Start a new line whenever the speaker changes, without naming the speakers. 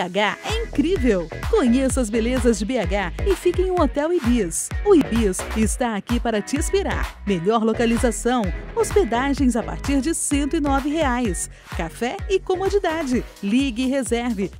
BH é incrível! Conheça as belezas de BH e fique em um hotel Ibis. O Ibis está aqui para te inspirar. Melhor localização, hospedagens a partir de 109 reais. Café e comodidade. Ligue e reserve